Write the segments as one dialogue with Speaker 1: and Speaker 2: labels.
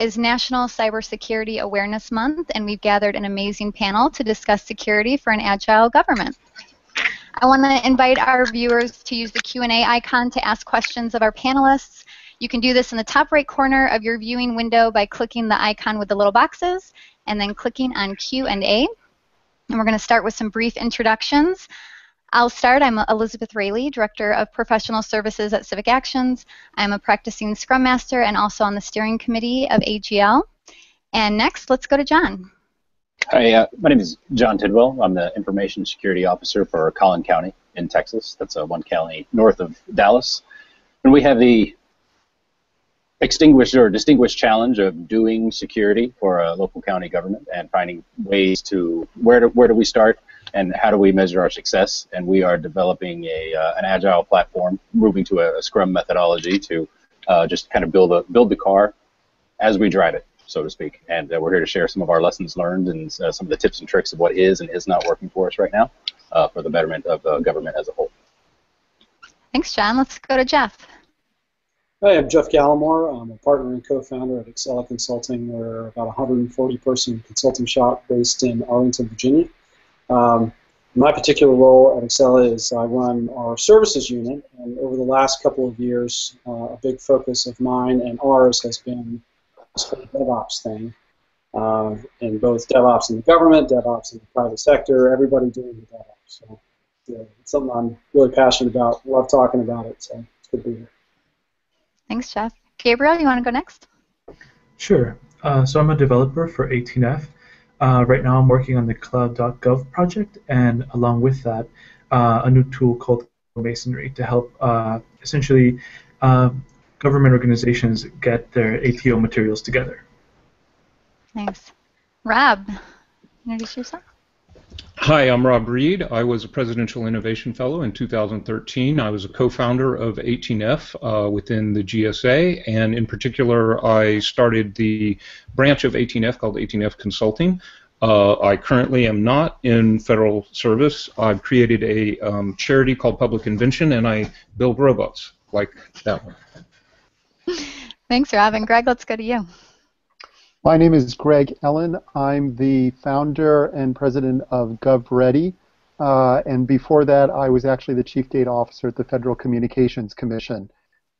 Speaker 1: is National Cybersecurity Awareness Month, and we've gathered an amazing panel to discuss security for an agile government. I want to invite our viewers to use the Q&A icon to ask questions of our panelists. You can do this in the top right corner of your viewing window by clicking the icon with the little boxes and then clicking on Q&A. And we're going to start with some brief introductions. I'll start. I'm Elizabeth Raley, Director of Professional Services at Civic Actions. I'm a practicing Scrum Master and also on the steering committee of AGL. And next, let's go to John.
Speaker 2: Hi, uh, my name is John Tidwell. I'm the Information Security Officer for Collin County in Texas. That's uh, one county north of Dallas. And we have the extinguished or distinguished challenge of doing security for a local county government and finding ways to where do, where do we start and how do we measure our success? And we are developing a, uh, an agile platform, moving to a, a Scrum methodology to uh, just kind of build a build the car as we drive it, so to speak. And uh, we're here to share some of our lessons learned and uh, some of the tips and tricks of what is and is not working for us right now uh, for the betterment of uh, government as a whole.
Speaker 1: Thanks, John. Let's go to Jeff.
Speaker 3: Hi, I'm Jeff Gallimore. I'm a partner and co-founder at Excella Consulting. We're about a 140-person consulting shop based in Arlington, Virginia. Um, my particular role at Excella is I run our services unit, and over the last couple of years, uh, a big focus of mine and ours has been this whole DevOps thing. Uh, in both DevOps in the government, DevOps in the private sector, everybody doing the DevOps. So yeah, it's something I'm really passionate about. Love talking about it, so it's good to be here.
Speaker 1: Thanks, Jeff. Gabriel, you want to go next?
Speaker 4: Sure. Uh, so I'm a developer for 18F, uh, right now, I'm working on the cloud.gov project, and along with that, uh, a new tool called Masonry to help uh, essentially uh, government organizations get their ATO materials together.
Speaker 1: Thanks. Rob, introduce yourself.
Speaker 5: Hi, I'm Rob Read. I was a Presidential Innovation Fellow in 2013. I was a co-founder of 18F uh, within the GSA, and in particular, I started the branch of 18F called 18F Consulting. Uh, I currently am not in federal service. I've created a um, charity called Public Invention, and I build robots like that one.
Speaker 1: Thanks, Rob. And Greg, let's go to you.
Speaker 6: My name is Greg Elin. I'm the founder and president of GovReady. Uh, and before that, I was actually the chief data officer at the Federal Communications Commission.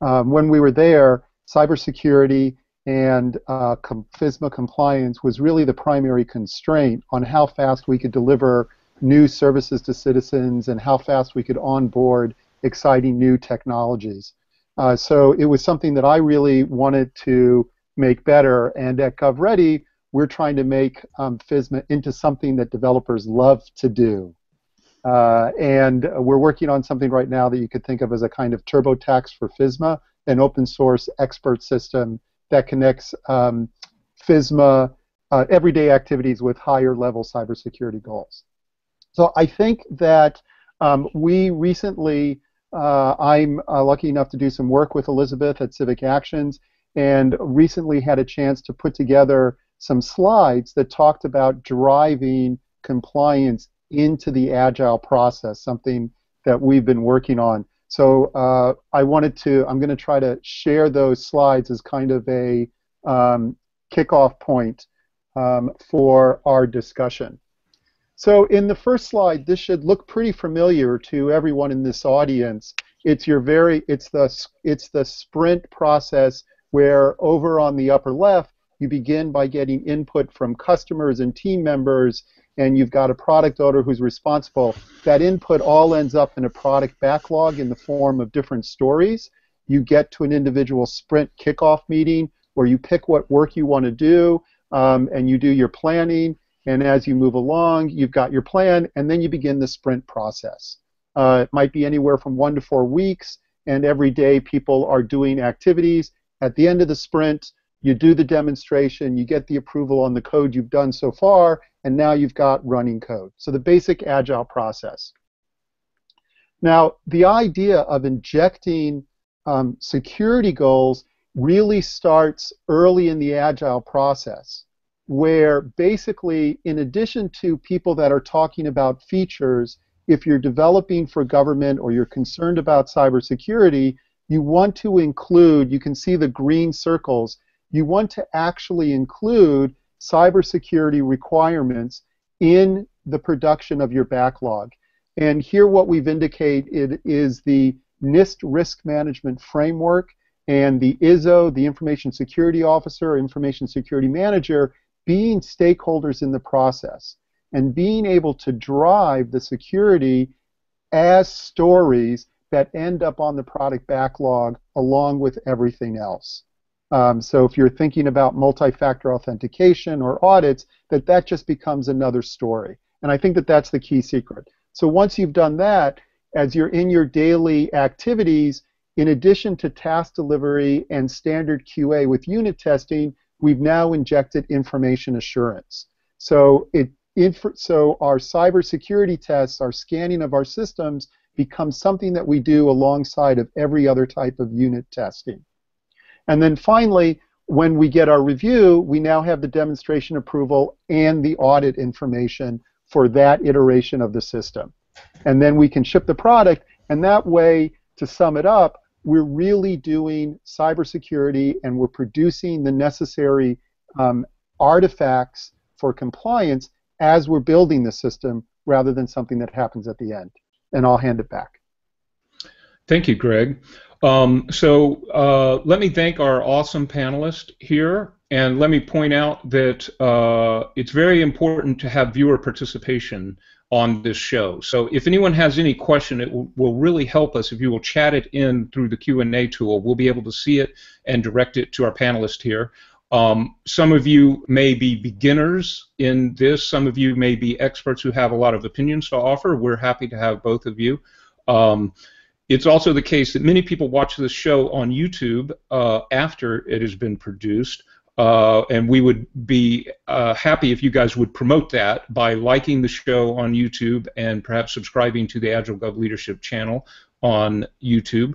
Speaker 6: Um, when we were there, cybersecurity and uh, FISMA compliance was really the primary constraint on how fast we could deliver new services to citizens and how fast we could onboard exciting new technologies. Uh, so it was something that I really wanted to make better. And at GovReady, we're trying to make um, FISMA into something that developers love to do. Uh, and we're working on something right now that you could think of as a kind of TurboTax for FISMA, an open source expert system that connects um, FISMA uh, everyday activities with higher level cybersecurity goals. So I think that um, we recently, uh, I'm uh, lucky enough to do some work with Elizabeth at Civic Actions, and recently had a chance to put together some slides that talked about driving compliance into the agile process, something that we've been working on. So uh, I wanted to, I'm going to try to share those slides as kind of a um, kickoff point um, for our discussion. So in the first slide, this should look pretty familiar to everyone in this audience. It's your very, it's the, it's the sprint process where over on the upper left, you begin by getting input from customers and team members, and you've got a product owner who's responsible. That input all ends up in a product backlog in the form of different stories. You get to an individual sprint kickoff meeting where you pick what work you want to do, um, and you do your planning. And as you move along, you've got your plan, and then you begin the sprint process. Uh, it might be anywhere from one to four weeks, and every day people are doing activities at the end of the sprint, you do the demonstration, you get the approval on the code you've done so far, and now you've got running code. So the basic agile process. Now, the idea of injecting um, security goals really starts early in the agile process, where basically, in addition to people that are talking about features, if you're developing for government or you're concerned about cybersecurity, you want to include, you can see the green circles, you want to actually include cybersecurity requirements in the production of your backlog. And here what we've indicated is the NIST risk management framework and the ISO, the information security officer, information security manager, being stakeholders in the process and being able to drive the security as stories that end up on the product backlog along with everything else. Um, so if you're thinking about multi-factor authentication or audits, that that just becomes another story. And I think that that's the key secret. So once you've done that, as you're in your daily activities, in addition to task delivery and standard QA with unit testing, we've now injected information assurance. So it so our cybersecurity tests, our scanning of our systems becomes something that we do alongside of every other type of unit testing. And then finally, when we get our review, we now have the demonstration approval and the audit information for that iteration of the system. And then we can ship the product, and that way, to sum it up, we're really doing cybersecurity and we're producing the necessary um, artifacts for compliance as we're building the system rather than something that happens at the end. And I'll hand it back.
Speaker 5: Thank you, Greg. Um, so uh, let me thank our awesome panelists here, and let me point out that uh, it's very important to have viewer participation on this show. So if anyone has any question, it will, will, really help us if you will chat it in through the Q&A tool. We'll be able to see it and direct it to our panelists here. Um, some of you may be beginners in this. Some of you may be experts who have a lot of opinions to offer. We're happy to have both of you. Um, it's also the case that many people watch this show on YouTube uh, after it has been produced. Uh, and we would be uh, happy if you guys would promote that by liking the show on YouTube and perhaps subscribing to the Agile Gov Leadership channel on YouTube.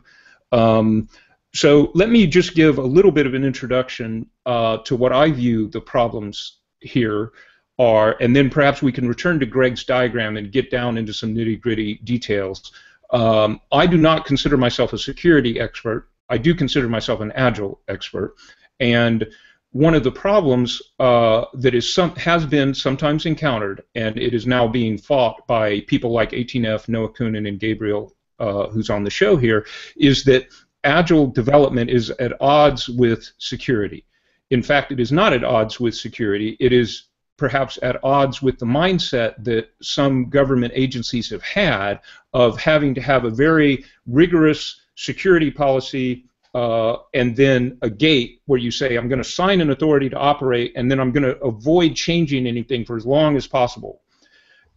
Speaker 5: Um, so let me just give a little bit of an introduction uh, to what I view the problems here are, and then perhaps we can return to Greg's diagram and get down into some nitty-gritty details. Um, I do not consider myself a security expert. I do consider myself an agile expert, and one of the problems uh, that is some, has been sometimes encountered, and it is now being fought by people like 18F, Noah Kunin, and Gabriel, uh, who's on the show here, is that agile development is at odds with security. In fact, it is not at odds with security. It is perhaps at odds with the mindset that some government agencies have had of having to have a very rigorous security policy uh, and then a gate where you say, I'm going to sign an authority to operate and then I'm going to avoid changing anything for as long as possible.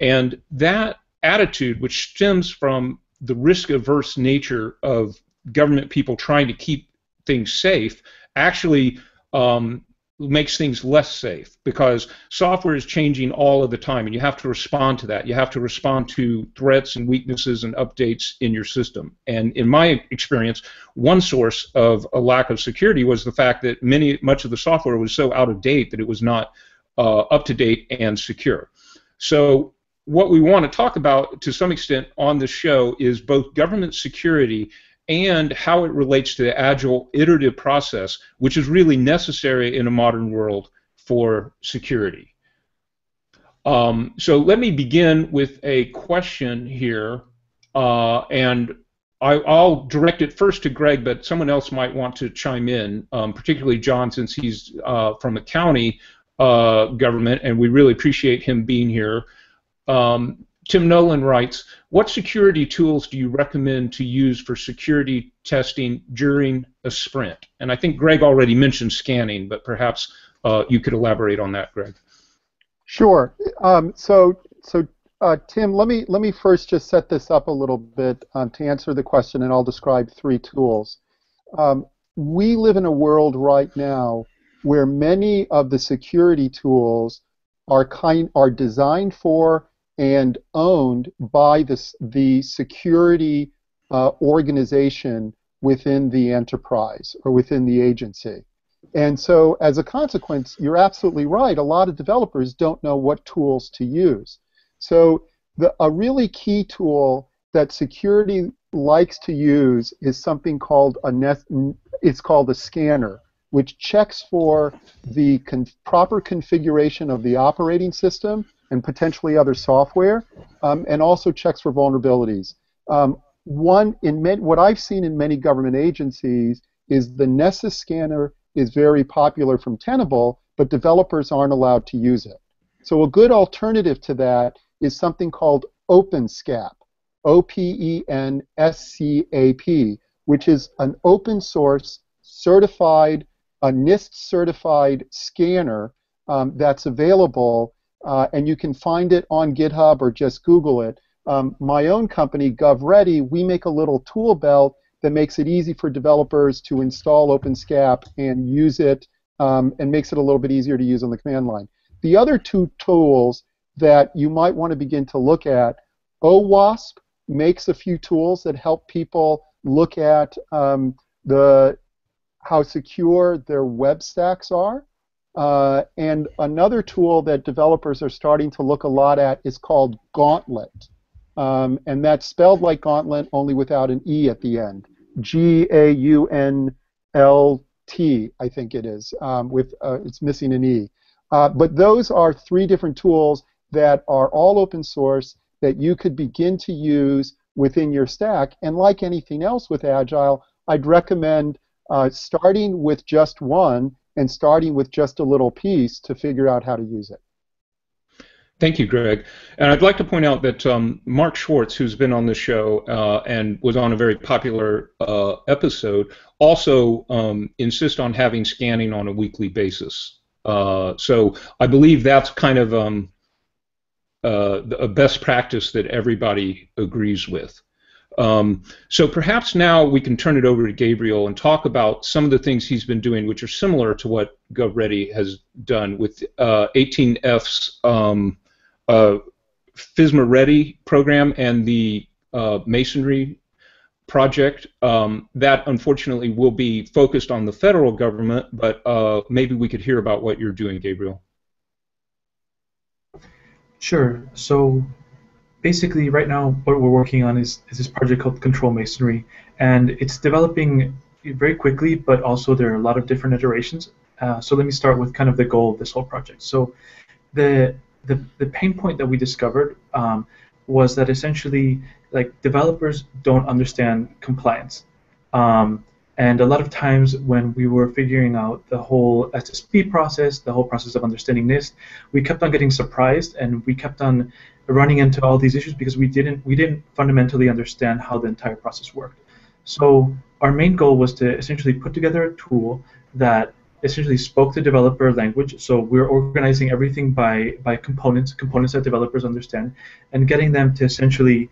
Speaker 5: And that attitude, which stems from the risk averse nature of government people trying to keep things safe actually um, makes things less safe because software is changing all of the time and you have to respond to that. You have to respond to threats and weaknesses and updates in your system. And in my experience, one source of a lack of security was the fact that many much of the software was so out of date that it was not uh, up to date and secure. So what we want to talk about to some extent on this show is both government security and how it relates to the agile iterative process, which is really necessary in a modern world for security. Um, so let me begin with a question here, uh, and I, will direct it first to Greg, but someone else might want to chime in, um, particularly John, since he's uh, from a county uh, government, and we really appreciate him being here. Um, Tim Nolan writes, what security tools do you recommend to use for security testing during a sprint? And I think Greg already mentioned scanning, but perhaps uh, you could elaborate on that, Greg.
Speaker 6: Sure. Um, so, so uh, Tim, let me let me first just set this up a little bit um, to answer the question, and I'll describe three tools. Um, we live in a world right now where many of the security tools are kind are designed for and owned by the, the security uh, organization within the enterprise or within the agency. And so, as a consequence, you're absolutely right. A lot of developers don't know what tools to use. So, the, a really key tool that security likes to use is something called a it's called a scanner. which checks for the con proper configuration of the operating system and potentially other software, um, and also checks for vulnerabilities. Um, one in what I've seen in many government agencies is the Nessus scanner is very popular from Tenable, but developers aren't allowed to use it. So a good alternative to that is something called OpenSCAP, O-P-E-N-S-C-A-P, which is an open source certified, a NIST certified scanner um, that's available, uh, and you can find it on GitHub or just Google it. Um, my own company, GovReady, we make a little tool belt that makes it easy for developers to install OpenSCAP and use it um, and makes it a little bit easier to use on the command line. The other two tools that you might want to begin to look at, OWASP makes a few tools that help people look at um, the how secure their web stacks are. Uh, and another tool that developers are starting to look a lot at is called Gauntlt. Um, and that's spelled like gauntlet, only without an E at the end. G A U N L T, I think it is. Um, with uh, it's missing an E. Uh, but those are three different tools that are all open source that you could begin to use within your stack. And like anything else with Agile, I'd recommend uh, starting with just one and starting with just a little piece to figure out how to use it.
Speaker 5: Thank you, Greg. And I'd like to point out that um, Mark Schwartz, who's been on the show uh, and was on a very popular uh, episode, also um, insists on having scanning on a weekly basis. Uh, so I believe that's kind of um, uh, a best practice that everybody agrees with. Um, so perhaps now we can turn it over to Gabriel and talk about some of the things he's been doing, which are similar to what GovReady has done with uh, 18F's um, uh, FISMA Ready program and the uh, Masonry project. Um, that unfortunately will be focused on the federal government, but uh, maybe we could hear about what you're doing, Gabriel.
Speaker 4: Sure. So basically, right now, what we're working on is, is this project called Control Masonry, and it's developing very quickly, but also there are a lot of different iterations. Uh, so let me start with kind of the goal of this whole project. So the the, the pain point that we discovered um, was that essentially like developers don't understand compliance. Um, and a lot of times when we were figuring out the whole SSP process, the whole process of understanding NIST, we kept on getting surprised and we kept on running into all these issues because we didn't we didn't fundamentally understand how the entire process worked. So our main goal was to essentially put together a tool that essentially spoke the developer language. So we're organizing everything by by components, components that developers understand, and getting them to essentially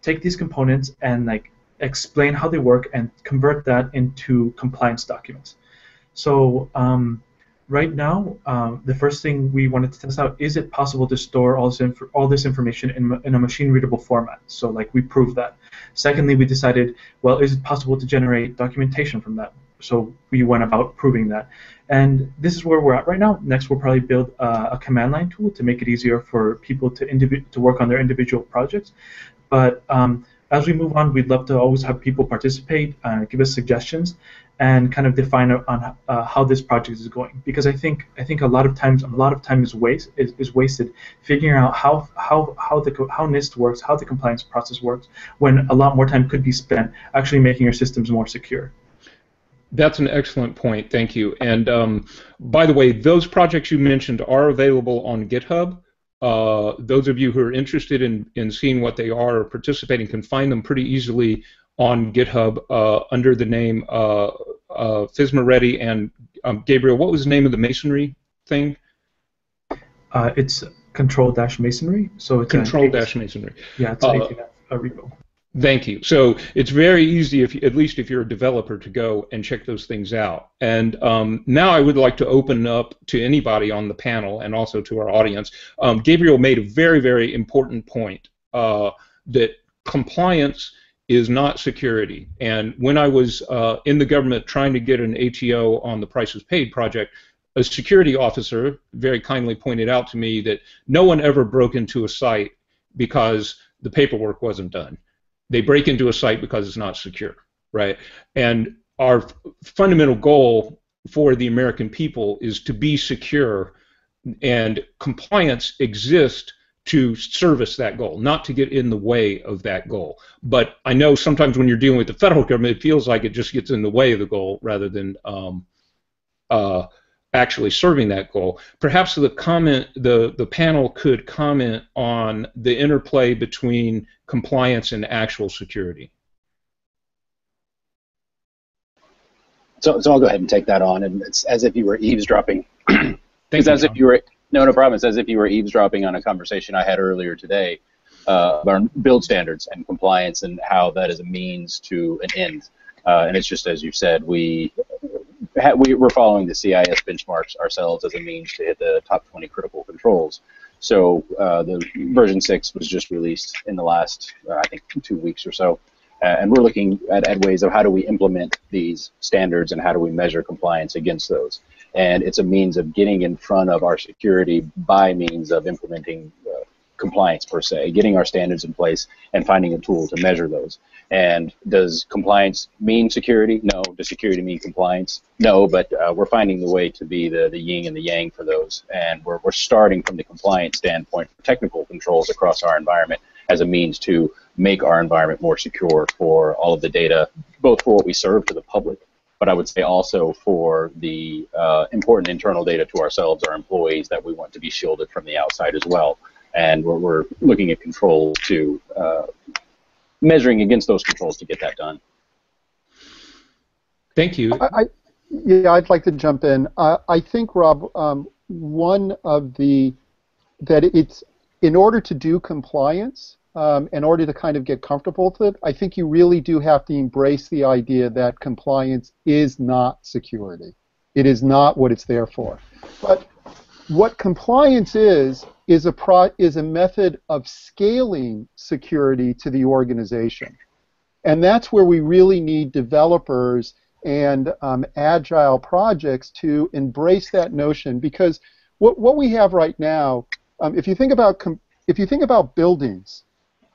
Speaker 4: take these components and like explain how they work and convert that into compliance documents. So um, right now, um, the first thing we wanted to test out is it possible to store all this all this information in, in a machine readable format? So like we proved that. Secondly, we decided, well, is it possible to generate documentation from that? so we went about proving that. And this is where we're at right now. Next, we'll probably build a command line tool to make it easier for people to indivi- to work on their individual projects. But um, as we move on, we'd love to always have people participate, uh, give us suggestions, and kind of define on uh, how this project is going. Because I think I think a lot of times a lot of time is waste is, is wasted figuring out how how how the how NIST works, how the compliance process works, when a lot more time could be spent actually making your systems more secure.
Speaker 5: That's an excellent point. Thank you. And um, by the way, those projects you mentioned are available on GitHub. Uh, those of you who are interested in, in seeing what they are or participating can find them pretty easily on GitHub uh, under the name uh, uh FISMA Ready. And um, Gabriel, what was the name of the masonry thing?
Speaker 4: Uh, it's Control Dash Masonry. So it's
Speaker 5: Control Dash Masonry.
Speaker 4: Yeah, it's an 18F uh, repo.
Speaker 5: Thank you. So it's very easy, if at least if you're a developer, to go and check those things out. And um, now I would like to open up to anybody on the panel and also to our audience. Um, Gabriel made a very, very important point uh, that compliance is not security. And when I was uh, in the government trying to get an ATO on the Prices Paid project, a security officer very kindly pointed out to me that no one ever broke into a site because the paperwork wasn't done they break into a site because it's not secure, right? And our fundamental goal for the American people is to be secure, and compliance exists to service that goal, not to get in the way of that goal. But I know sometimes when you're dealing with the federal government, it feels like it just gets in the way of the goal rather than um, uh, actually serving that goal. Perhaps the comment, the the panel could comment on the interplay between compliance and actual security.
Speaker 2: So, so I'll go ahead and take that on, and it's as if you were eavesdropping. it's as if you were no, no problem. It's as if you were eavesdropping on a conversation I had earlier today uh, about build standards and compliance and how that is a means to an end. Uh, and it's just as you said, we, we we're following the CIS benchmarks ourselves as a means to hit the top 20 critical controls. So uh, the version six was just released in the last, uh, I think, two weeks or so. Uh, and we're looking at, at ways of how do we implement these standards and how do we measure compliance against those. And it's a means of getting in front of our security by means of implementing uh, compliance per se, getting our standards in place and finding a tool to measure those. And does compliance mean security? No. Does security mean compliance? No, but uh, we're finding the way to be the, the yin and the yang for those. And we're, we're starting from the compliance standpoint technical controls across our environment as a means to make our environment more secure for all of the data, both for what we serve to the public, but I would say also for the uh, important internal data to ourselves, our employees, that we want to be shielded from the outside as well. And we're, we're looking at controls to uh, measuring against those controls to get that done.
Speaker 5: Thank you.
Speaker 6: I, I, yeah, I'd like to jump in. Uh, I think, Rob, um, one of the that it's in order to do compliance, um, in order to kind of get comfortable with it, I think you really do have to embrace the idea that compliance is not security. It is not what it's there for. But what compliance is is a pro- is a method of scaling security to the organization, and that's where we really need developers and um, agile projects to embrace that notion. Because what what we have right now, um, if you think about com- if you think about buildings,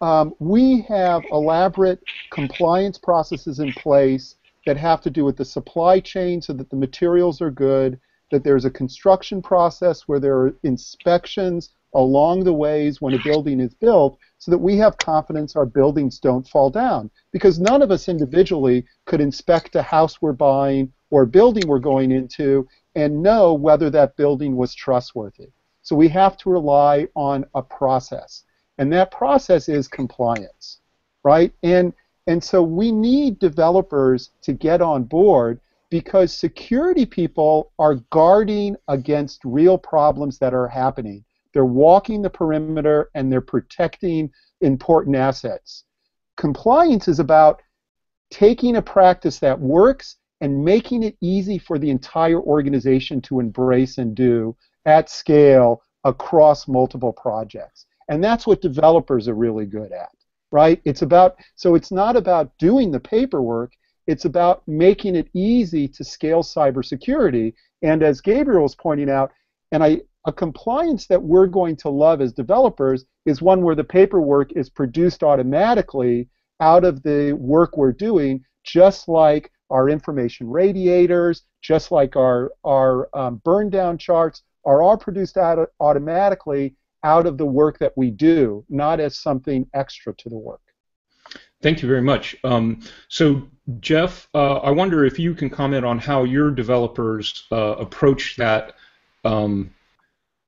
Speaker 6: um, we have elaborate compliance processes in place that have to do with the supply chain so that the materials are good, that there's a construction process where there are inspections along the ways when a building is built so that we have confidence our buildings don't fall down. Because none of us individually could inspect a house we're buying or a building we're going into and know whether that building was trustworthy. So we have to rely on a process and that process is compliance, right? And and so we need developers to get on board because security people are guarding against real problems that are happening. They're walking the perimeter and they're protecting important assets. Compliance is about taking a practice that works and making it easy for the entire organization to embrace and do at scale across multiple projects. And that's what developers are really good at, right? It's about, so it's not about doing the paperwork, it's about making it easy to scale cybersecurity. And as Gabriel was pointing out, and I, a compliance that we're going to love as developers is one where the paperwork is produced automatically out of the work we're doing, just like our information radiators, just like our, our um, burn down charts are all produced out automatically out of the work that we do, not as something extra to the work.
Speaker 5: Thank you very much. Um, so, Jeff, uh, I wonder if you can comment on how your developers uh, approach that um,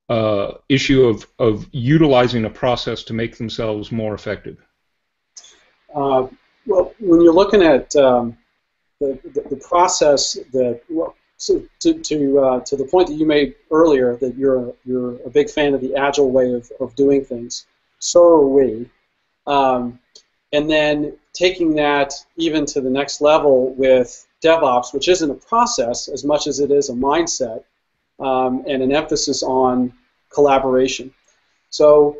Speaker 5: uh, issue of, of utilizing a process to make themselves more effective.
Speaker 3: Uh, well, when you're looking at um, the, the, the, process that, well, so to to uh, to the point that you made earlier that you're a, you're a big fan of the agile way of, of doing things. So are we. Um, and then taking that even to the next level with DevOps, which isn't a process as much as it is a mindset um, and an emphasis on collaboration. So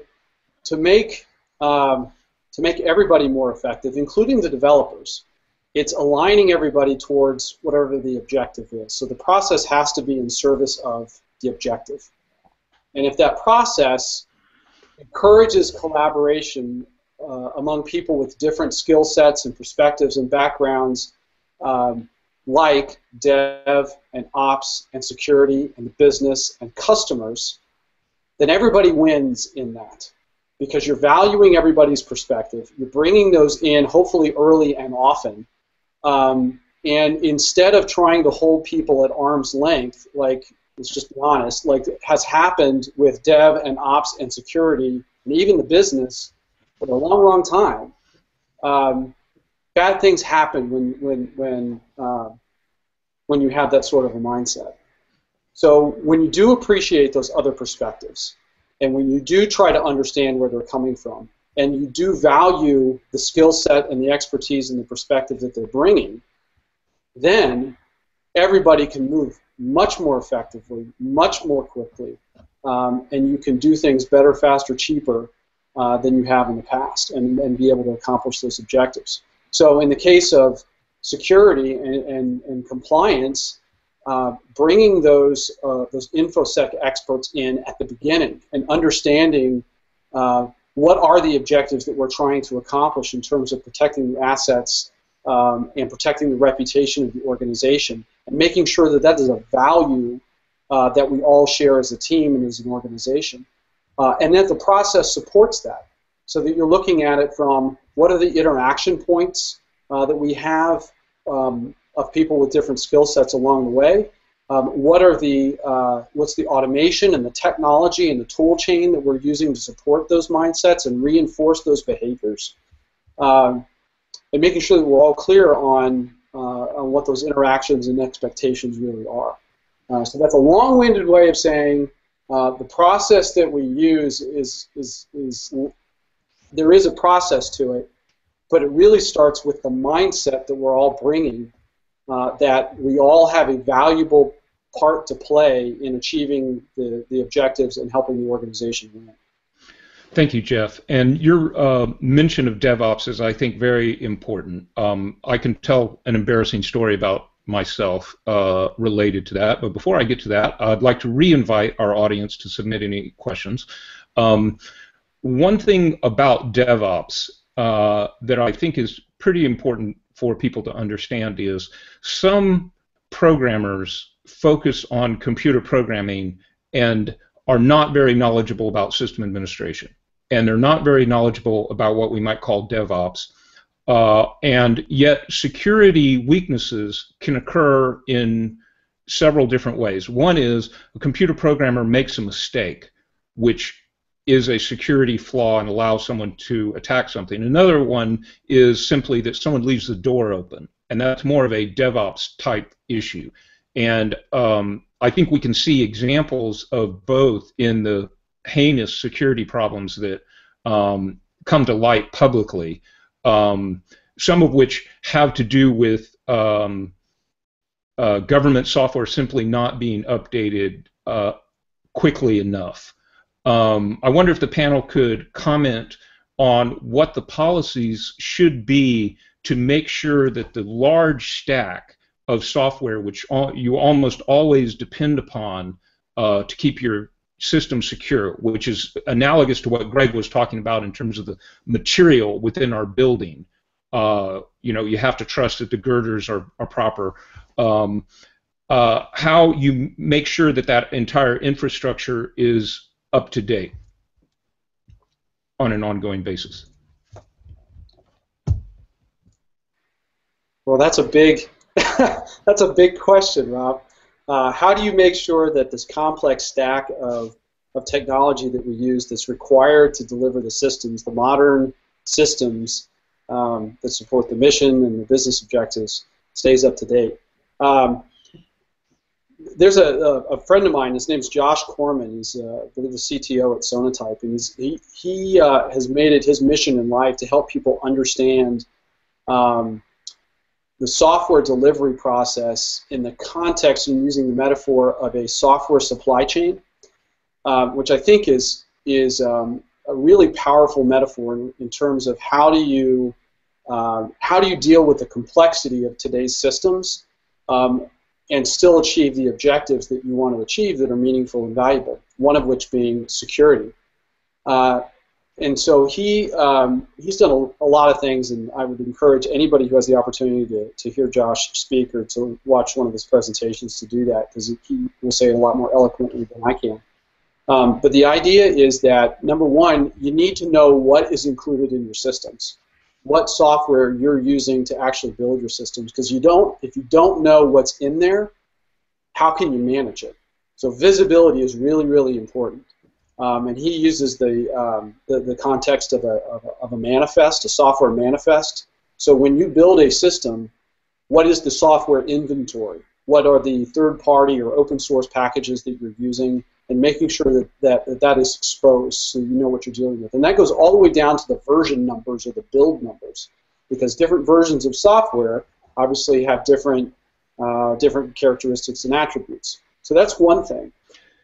Speaker 3: to make um, to make everybody more effective, including the developers, it's aligning everybody towards whatever the objective is. So the process has to be in service of the objective. And if that process encourages collaboration uh, among people with different skill sets and perspectives and backgrounds, um, like dev and ops and security and business and customers, then everybody wins in that because you're valuing everybody's perspective. You're bringing those in, hopefully early and often. Um, and instead of trying to hold people at arm's length, like let's just be honest, like has happened with dev and ops and security and even the business for a long, long time. Um, bad things happen when when when uh, when you have that sort of a mindset. So when you do appreciate those other perspectives, and when you do try to understand where they're coming from, and you do value the skill set and the expertise and the perspective that they're bringing, then everybody can move much more effectively, much more quickly, um, and you can do things better, faster, cheaper uh, than you have in the past, and, and be able to accomplish those objectives. So in the case of security and, and, and compliance, uh, bringing those uh, those infosec experts in at the beginning and understanding uh, what are the objectives that we're trying to accomplish in terms of protecting the assets um, and protecting the reputation of the organization, and making sure that that is a value uh, that we all share as a team and as an organization, uh, and that the process supports that, so that you're looking at it from what are the interaction points uh, that we have um, of people with different skill sets along the way. Um, what are the uh, what's the automation and the technology and the tool chain that we're using to support those mindsets and reinforce those behaviors? Um, and making sure that we're all clear on, uh, on what those interactions and expectations really are. Uh, so that's a long-winded way of saying uh, the process that we use is, is, is there is a process to it, but it really starts with the mindset that we're all bringing uh, that we all have a valuable part to play in achieving the, the objectives and helping the organization win.
Speaker 5: Thank you, Jeff. And your uh, mention of DevOps is, I think, very important. Um, I can tell an embarrassing story about myself uh, related to that. But before I get to that, I'd like to re-invite our audience to submit any questions. Um, one thing about DevOps uh, that I think is pretty important for people to understand is some programmers focus on computer programming and are not very knowledgeable about system administration and they're not very knowledgeable about what we might call DevOps. Uh, and yet, security weaknesses can occur in several different ways. One is a computer programmer makes a mistake, which is a security flaw and allows someone to attack something. Another one is simply that someone leaves the door open, and that's more of a DevOps type issue. And um, I think we can see examples of both in the heinous security problems that um, come to light publicly, um, some of which have to do with um, uh, government software simply not being updated uh, quickly enough. Um, I wonder if the panel could comment on what the policies should be to make sure that the large stack of software, which all, you almost always depend upon uh, to keep your system secure, which is analogous to what Greg was talking about in terms of the material within our building. Uh, you know, you have to trust that the girders are, are proper. Um, uh, how you make sure that that entire infrastructure is up to date on an ongoing basis.
Speaker 3: Well, that's a big that's a big question, Rob. Uh, how do you make sure that this complex stack of, of technology that we use that's required to deliver the systems, the modern systems um, that support the mission and the business objectives, stays up to date? Um, there's a, a, friend of mine. His name's Josh Corman. He's uh, the CTO at Sonatype, and he he uh, has made it his mission in life to help people understand um, the software delivery process in the context and using the metaphor of a software supply chain, uh, which I think is is um, a really powerful metaphor in, in, terms of how do you uh, how do you deal with the complexity of today's systems um, and still achieve the objectives that you want to achieve that are meaningful and valuable. One of which being security. Uh, and so he um, he's done a, a, lot of things, and I would encourage anybody who has the opportunity to, to hear Josh speak or to watch one of his presentations to do that because he will say it a lot more eloquently than I can. Um, but the idea is that number one, you need to know what is included in your systems, what software you're using to actually build your systems, because you don't if you don't know what's in there, how can you manage it? So visibility is really really important. Um, and he uses the, um, the, the context of a, of a, of a manifest, a software manifest. So when you build a system, what is the software inventory? What are the third-party or open source packages that you're using? And making sure that, that that, that is exposed so you know what you're dealing with. And that goes all the way down to the version numbers or the build numbers, because different versions of software obviously have different uh, different characteristics and attributes. So that's one thing.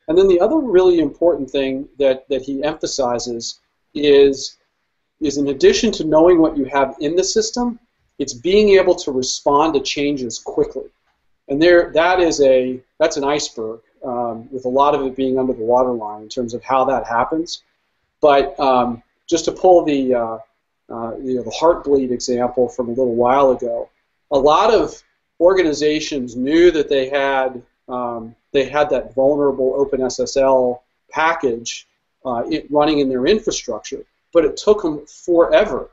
Speaker 3: And then the other really important thing that, that he emphasizes is, is in addition to knowing what you have in the system, it's being able to respond to changes quickly. And there, that is a that's an iceberg, um, with a lot of it being under the waterline in terms of how that happens. But um, just to pull the uh, uh, you know, the heartbleed example from a little while ago, a lot of organizations knew that they had um, they had that vulnerable OpenSSL package uh, it running in their infrastructure, but it took them forever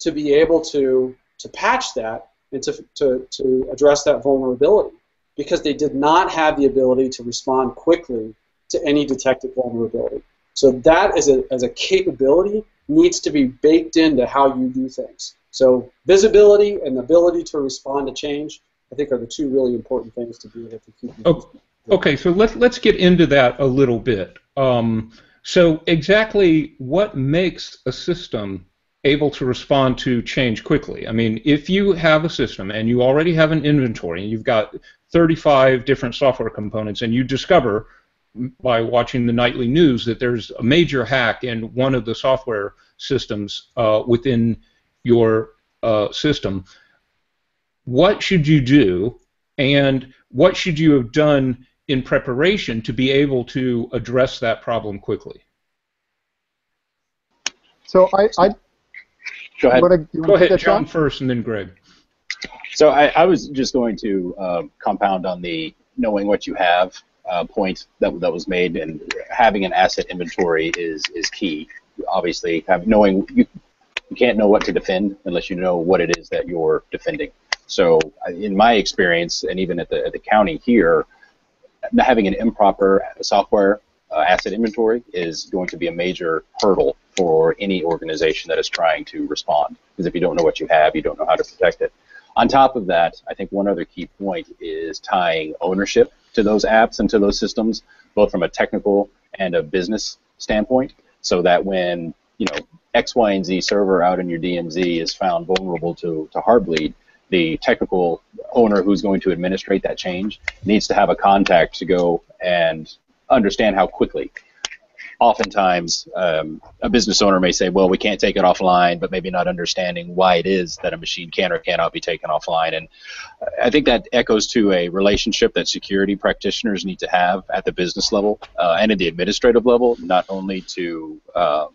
Speaker 3: to be able to to patch that and to, to, to address that vulnerability because they did not have the ability to respond quickly to any detected vulnerability. So that as a, as a capability needs to be baked into how you do things. So visibility and ability to respond to change, I think, are the two really important things to be able to keep.
Speaker 5: Oh, Okay, so let's let's get into that a little bit. Um, so exactly what makes a system able to respond to change quickly? I mean, if you have a system and you already have an inventory and you've got 35 different software components and you discover by watching the nightly news that there's a major hack in one of the software systems uh, within your uh, system, what should you do and what should you have done in preparation to be able to address that problem quickly.
Speaker 6: So I, I
Speaker 2: go ahead.
Speaker 6: Wanna,
Speaker 5: go ahead, John first, and then Greg.
Speaker 2: So I, I was just going to uh, compound on the knowing what you have uh, point that that was made, and having an asset inventory is is key. Obviously, have, knowing you you can't know what to defend unless you know what it is that you're defending. So, in my experience, and even at the at the county here, having an improper software uh, asset inventory is going to be a major hurdle for any organization that is trying to respond. Because if you don't know what you have, you don't know how to protect it. On top of that, I think one other key point is tying ownership to those apps and to those systems, both from a technical and a business standpoint, so that when you know X, Y, and Z server out in your DMZ is found vulnerable to, to Heartbleed, the technical owner who's going to administrate that change needs to have a contact to go and understand how quickly. Oftentimes, um, a business owner may say, well, we can't take it offline, but maybe not understanding why it is that a machine can or cannot be taken offline. And I think that echoes to a relationship that security practitioners need to have at the business level uh, and at the administrative level, not only to um,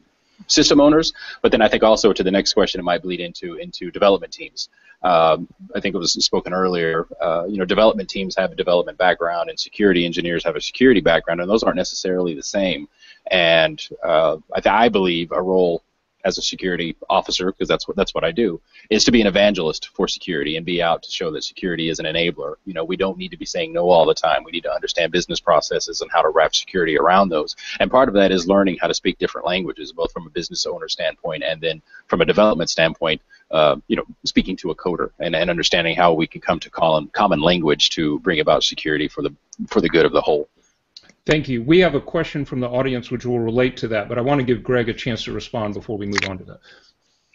Speaker 2: system owners, but then I think also to the next question it might bleed into into development teams. Um, I think it was spoken earlier. Uh, you know, development teams have a development background, and security engineers have a security background, and those aren't necessarily the same. And uh, I, th- I believe a role as a security officer, because that's what that's what I do, is to be an evangelist for security and be out to show that security is an enabler. You know, we don't need to be saying no all the time. We need to understand business processes and how to wrap security around those. And part of that is learning how to speak different languages, both from a business owner standpoint and then from a development standpoint. Uh, you know, speaking to a coder and, and understanding how we can come to common common language to bring about security for the for the good of the whole.
Speaker 5: Thank you. We have a question from the audience which will relate to that, but I want to give Greg a chance to respond before we move on to that.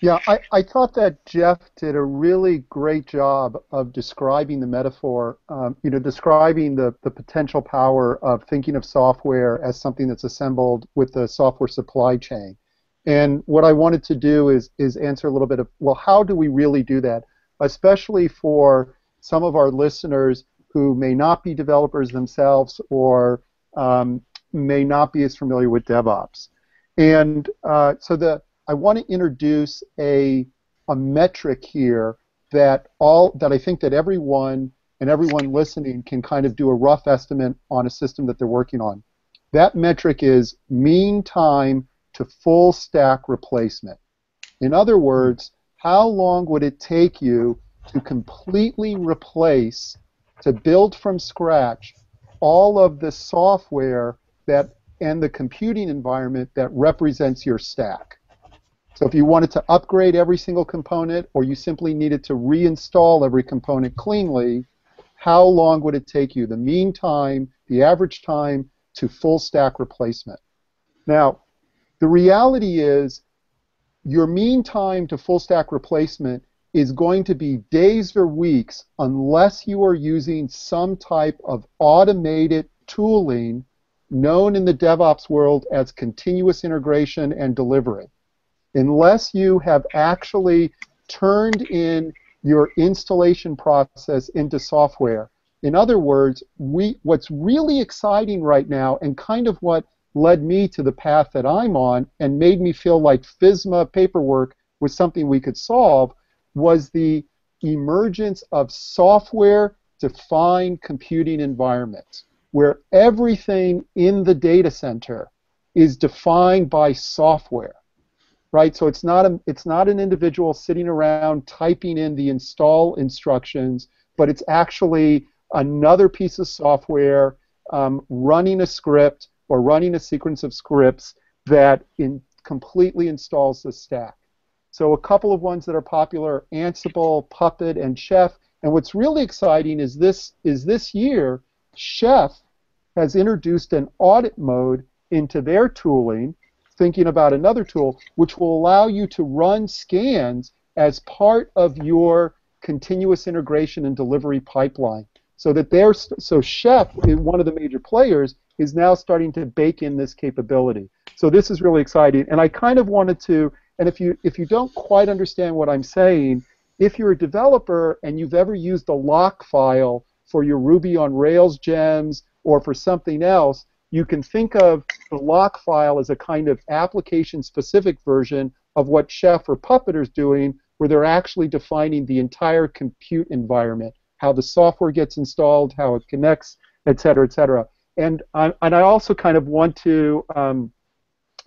Speaker 6: Yeah, I, I thought that Jeff did a really great job of describing the metaphor, um, you know, describing the, the potential power of thinking of software as something that's assembled with the software supply chain. And what I wanted to do is, is answer a little bit of, well, how do we really do that? Especially for some of our listeners who may not be developers themselves or um, may not be as familiar with DevOps. And uh, so the I want to introduce a a metric here that all that I think that everyone and everyone listening can kind of do a rough estimate on a system that they're working on. That metric is mean time to full stack replacement. In other words, how long would it take you to completely replace, to build from scratch, all of the software that and the computing environment that represents your stack? So if you wanted to upgrade every single component or you simply needed to reinstall every component cleanly, how long would it take you? The mean time, the average time to full stack replacement. Now, the reality is your mean time to full stack replacement is going to be days or weeks unless you are using some type of automated tooling known in the DevOps world as continuous integration and delivery unless you have actually turned in your installation process into software. In other words, we, what's really exciting right now, and kind of what led me to the path that I'm on and made me feel like FISMA paperwork was something we could solve, was the emergence of software defined computing environments, where everything in the data center is defined by software right? So it's not a, it's not an individual sitting around typing in the install instructions, but it's actually another piece of software um, running a script or running a sequence of scripts that in, completely installs the stack. So a couple of ones that are popular: Ansible, Puppet, and Chef. And what's really exciting is this is this year, Chef has introduced an audit mode into their tooling thinking about another tool which will allow you to run scans as part of your continuous integration and delivery pipeline. So that there's so Chef, one of the major players, is now starting to bake in this capability. So this is really exciting. And I kind of wanted to, and if you if you don't quite understand what I'm saying, if you're a developer and you've ever used a lock file for your Ruby on Rails gems or for something else, you can think of the lock file as a kind of application-specific version of what Chef or Puppet is doing, where they're actually defining the entire compute environment, how the software gets installed, how it connects, et cetera, et cetera. And I, and I also kind of want to um,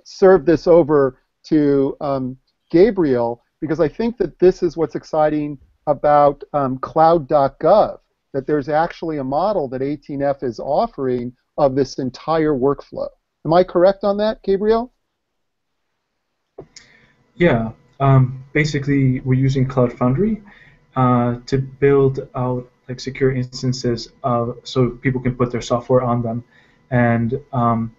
Speaker 6: serve this over to um, Gabriel because I think that this is what's exciting about um, cloud.gov, that there's actually a model that 18F is offering of this entire workflow. Am I correct on that, Gabriel?
Speaker 4: Yeah. Um, basically, we're using Cloud Foundry uh, to build out like secure instances of so people can put their software on them. And um,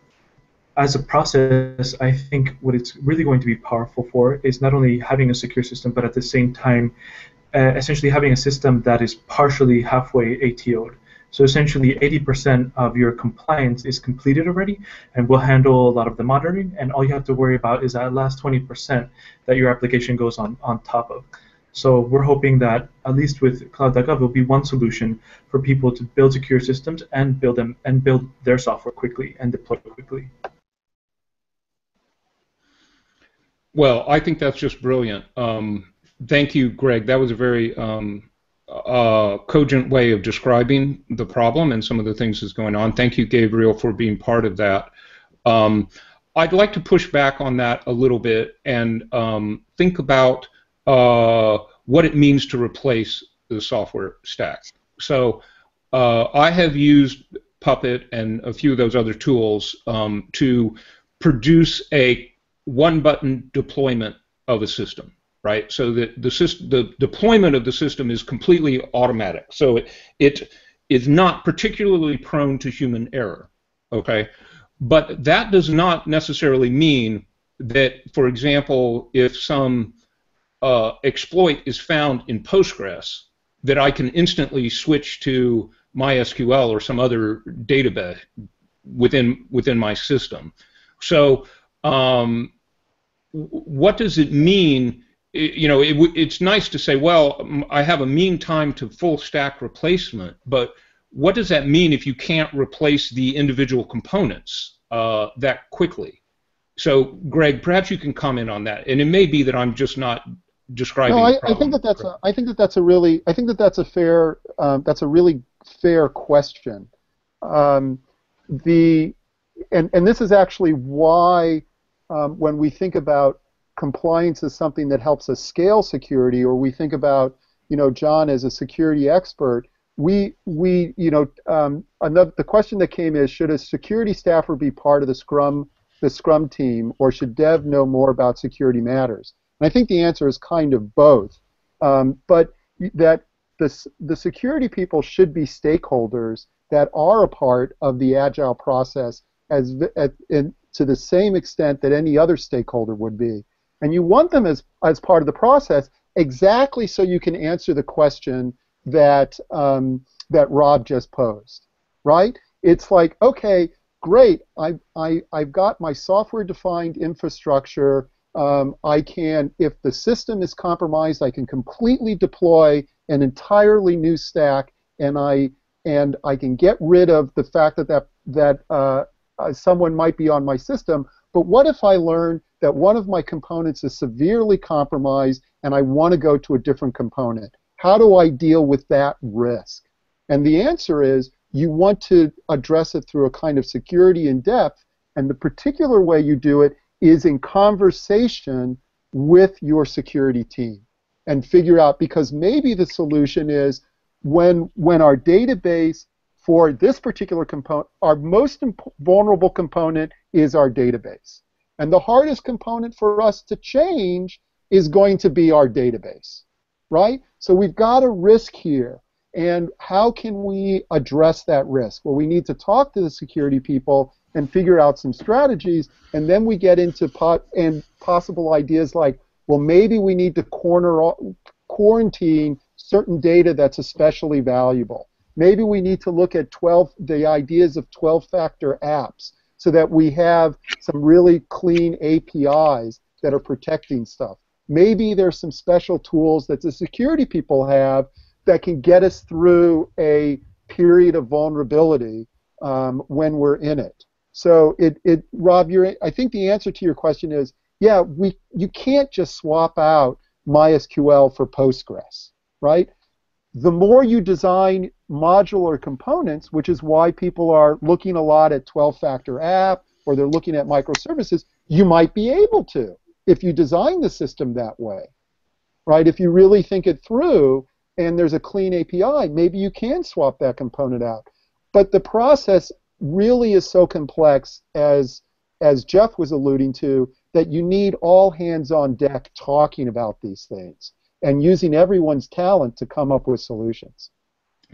Speaker 4: as a process, I think what it's really going to be powerful for is not only having a secure system, but at the same time, uh, essentially having a system that is partially halfway ATO'd. So essentially, 80% of your compliance is completed already, and we'll handle a lot of the monitoring. And all you have to worry about is that last 20% that your application goes on on top of. So we're hoping that at least with Cloud.gov, it will be one solution for people to build secure systems and build them and build their software quickly and deploy quickly.
Speaker 5: Well, I think that's just brilliant. Um, thank you, Greg. That was a very um, uh, cogent way of describing the problem and some of the things that's going on. Thank you, Gabriel, for being part of that. Um, I'd like to push back on that a little bit and um, think about uh, what it means to replace the software stack. So uh, I have used Puppet and a few of those other tools um, to produce a one-button deployment of a system right? So the the, system, the deployment of the system is completely automatic. So it it is not particularly prone to human error. Okay, but that does not necessarily mean that, for example, if some uh, exploit is found in Postgres, that I can instantly switch to MySQL or some other database within within my system. So, um, what does it mean you know, it, it's nice to say, well, I have a mean time to full stack replacement, but what does that mean if you can't replace the individual components uh, that quickly? so, Greg, perhaps you can comment on that. And it may be that I'm just not describing.
Speaker 6: No, I, I think that that's a, I think that that's a really I think that that's a fair um, that's a really fair question. Um, the and and this is actually why um, when we think about compliance as something that helps us scale security, or we think about you know John as a security expert, we we you know um, another the question that came is should a security staffer be part of the Scrum the Scrum team, or should Dev know more about security matters? And I think the answer is kind of both. Um, but that the, the security people should be stakeholders that are a part of the agile process as at, in, to the same extent that any other stakeholder would be. And you want them as, as part of the process exactly so you can answer the question that, um, that Rob just posed, right? It's like, okay, great, I, I, I've got my software-defined infrastructure. Um, I can, if the system is compromised, I can completely deploy an entirely new stack, and I and I can get rid of the fact that that that uh, uh, someone might be on my system. But what if I learn that one of my components is severely compromised, and I want to go to a different component? How do I deal with that risk? And the answer is you want to address it through a kind of security in depth, and the particular way you do it is in conversation with your security team and figure out because maybe the solution is when when our database for this particular component our most vulnerable component is our database and the hardest component for us to change is going to be our database right so we've got a risk here and how can we address that risk? Well, we need to talk to the security people and figure out some strategies, and then we get into and possible ideas like, well, maybe we need to corner quarantine certain data that's especially valuable. Maybe we need to look at 12 the ideas of 12-factor apps so that we have some really clean APIs that are protecting stuff. Maybe there's some special tools that the security people have that can get us through a period of vulnerability um, when we're in it. So it, it Rob, you're, I think the answer to your question is, yeah, we you can't just swap out MySQL for Postgres, right? The more you design modular components, which is why people are looking a lot at 12-factor app or they're looking at microservices, you might be able to if you design the system that way, right? If you really think it through and there's a clean API, maybe you can swap that component out. But the process really is so complex, as as Jeff was alluding to, that you need all hands on deck talking about these things and using everyone's talent to come up with solutions.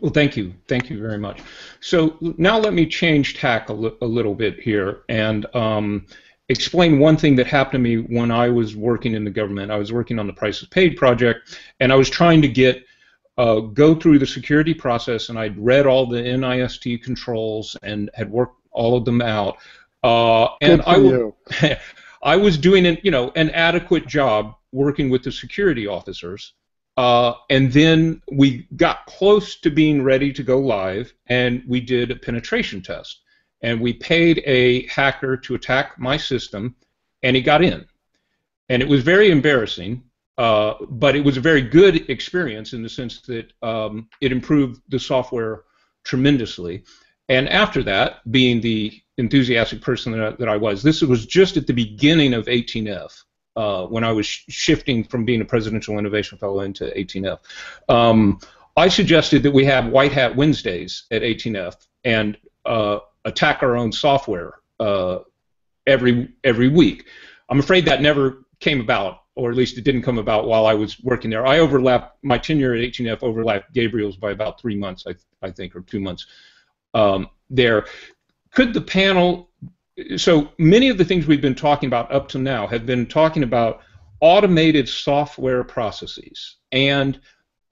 Speaker 5: Well, thank you. Thank you very much. So now let me change tack a, li- a little bit here and um, explain one thing that happened to me when I was working in the government. I was working on the Price Prices Paid project, and I was trying to get uh, go through the security process, and I'd read all the NIST controls and had worked all of them out. Uh, and I, I was doing an, you know, an adequate job working with the security officers. Uh, and then we got close to being ready to go live, and we did a penetration test. And we paid a hacker to attack my system, and he got in. And it was very embarrassing uh, but it was a very good experience in the sense that um, it improved the software tremendously. And after that, being the enthusiastic person that I, that I was, this was just at the beginning of 18F. Uh, when I was sh- shifting from being a presidential innovation fellow into 18F, um, I suggested that we have White Hat Wednesdays at 18F and uh, attack our own software uh, every every week. I'm afraid that never came about or at least it didn't come about while I was working there. I overlapped my tenure at 18F overlapped Gabriel's by about three months, I, I think, or two months um, there. Could the panel? So many of the things we've been talking about up to now have been talking about automated software processes and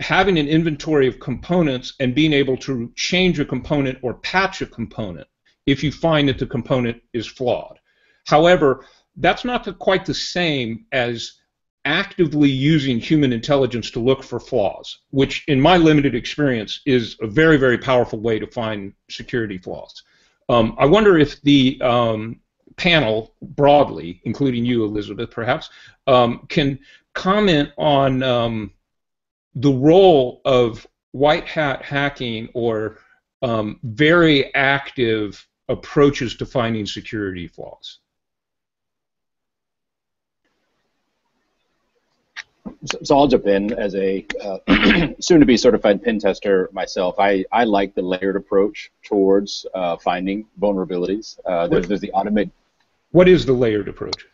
Speaker 5: having an inventory of components and being able to change a component or patch a component if you find that the component is flawed. However, that's not quite the same as actively using human intelligence to look for flaws, which, in my limited experience, is a very, very powerful way to find security flaws. Um, I wonder if the um, panel broadly, including you, Elizabeth, perhaps, um, can comment on um, the role of white hat hacking or um, very active approaches to finding security flaws.
Speaker 2: So, so I'll jump in as a uh, soon-to-be certified pen tester myself. I, I like the layered approach towards uh, finding vulnerabilities. Uh, there's, there's the automate.
Speaker 5: What is the layered approach?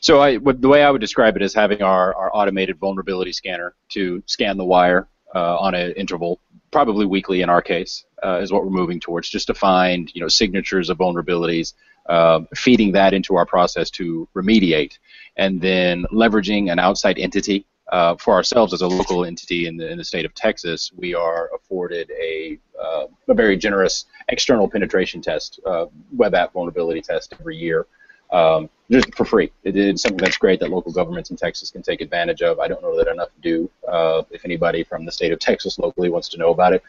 Speaker 2: So I, what, the way I would describe it is having our, our automated vulnerability scanner to scan the wire uh, on an interval, probably weekly in our case, uh, is what we're moving towards, just to find you know signatures of vulnerabilities, uh, feeding that into our process to remediate, and then leveraging an outside entity uh, for ourselves as a local entity in the, in the state of Texas, we are afforded a, uh, a very generous external penetration test, uh, web app vulnerability test every year, um, just for free. It, it's something that's great that local governments in Texas can take advantage of. I don't know that enough do. Uh, if anybody from the state of Texas locally wants to know about it,